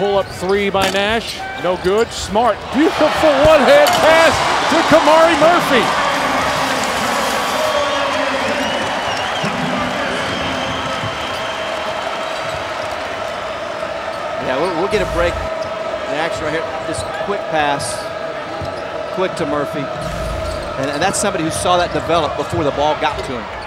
pull-up three by Nash. No good. Smart. Beautiful one-hand pass to Kamari Murphy. Yeah, we'll, we'll get a break. The action right here. Just quick pass. Quick to Murphy. And, and that's somebody who saw that develop before the ball got to him.